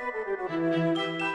Música